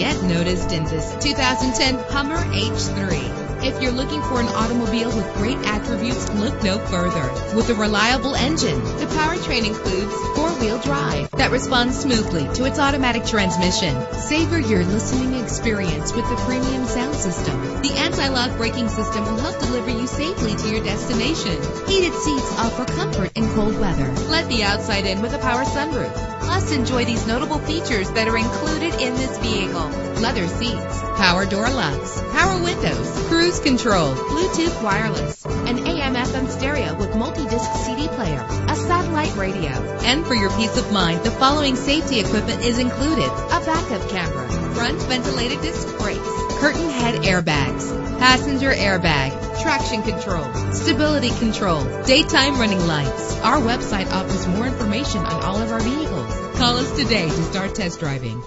get noticed in this 2010 Hummer H3. If you're looking for an automobile with great attributes, look no further. With a reliable engine, the powertrain includes four-wheel drive that responds smoothly to its automatic transmission. Savor your listening experience with the premium sound system. The anti-lock braking system will help deliver you safely to your destination. Heated seats offer comfort in cold weather. Let the outside in with a power sunroof. Plus, enjoy these notable features that are included in this vehicle. Leather seats, power door locks, power windows, cruise control, Bluetooth wireless, an AM FM stereo with multi-disc CD player, a satellite radio. And for your peace of mind, the following safety equipment is included. A backup camera, front ventilated disc brakes, curtain head airbags, passenger airbag, traction control, stability control, daytime running lights. Our website offers more information on all of our vehicles. Call us today to start test driving.